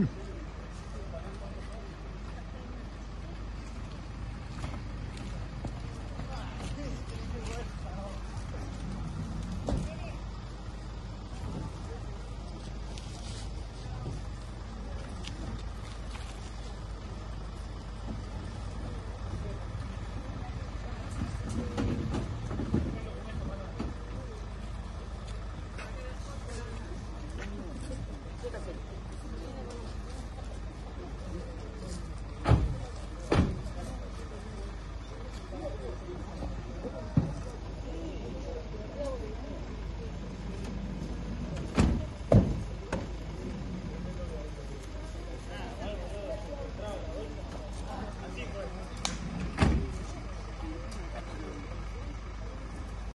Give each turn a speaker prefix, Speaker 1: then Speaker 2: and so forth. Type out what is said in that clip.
Speaker 1: Hmm.